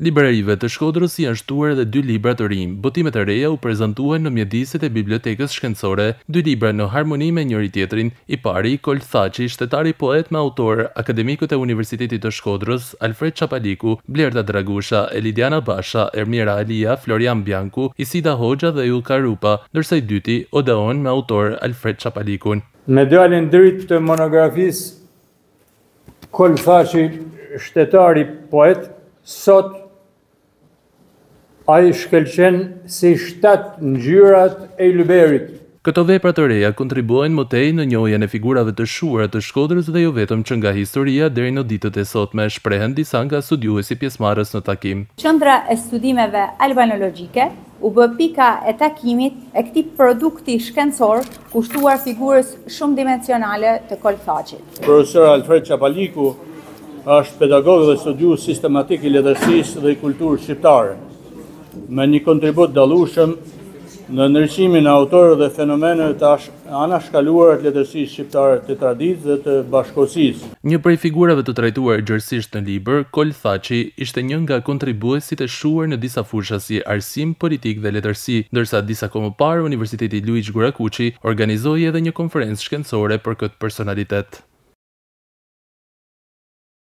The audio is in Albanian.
Librarive të Shkodrës i janë shtuar edhe dy libra të rinj. Botimet e reja u prezantuan në mjediset e Bibliotekës Shkencore, dy libra në harmoni me njëri-tjetrin. I pari, Kol Thaçi, shtetari poet me autorë akademikët e Universitetit të Shkodrës, Alfred Çapaliku, Blerta Dragusha, Elidiana Basha, Ermira Alia, Florian Bjanku, Isida Hoxha dhe Ylka Rupa, ndërsa i dyti, Odeon me autor Alfred Çapalikun. Me daljen në dritë të monografisë Kol Thaçi, shtetari poet, sot ai shkëlqen si shtatë ngjyrat e ylberit. Këto vepra të reja kontribuojnë më tej në njohjen e figurave të shquara të Shkodrës dhe jo vetëm që nga historia deri në ditët e sotme, shprehen disa nga studiuesit pjesëmarrës në takim. Qendra e Studimeve Albanologjike u bë pika e takimit e këtij produkti shkencor kushtuar figurës shumëdimensionale të Kol Thaçit. Profesor Alfred Çapaliku është pedagog dhe studiues sistematik i letërsisë dhe i kulturës shqiptare, me një kontribut të dallueshëm në ndriçimin e autorëve dhe fenomeneve të ash Të anashkaluara të letërsisë shqiptare të traditës dhe të bashkëkohësisë. Një prej figurave të trajtuara gjerësisht në libër, Kol Thaçi ishte një nga kontribuuesit e shquar në disa fusha si arsim, politikë dhe letërsi, ndërsa disa kohë më parë Universiteti Luigj Gurakuqi organizoi edhe një konferencë shkencore për këtë personalitet.